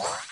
Yeah.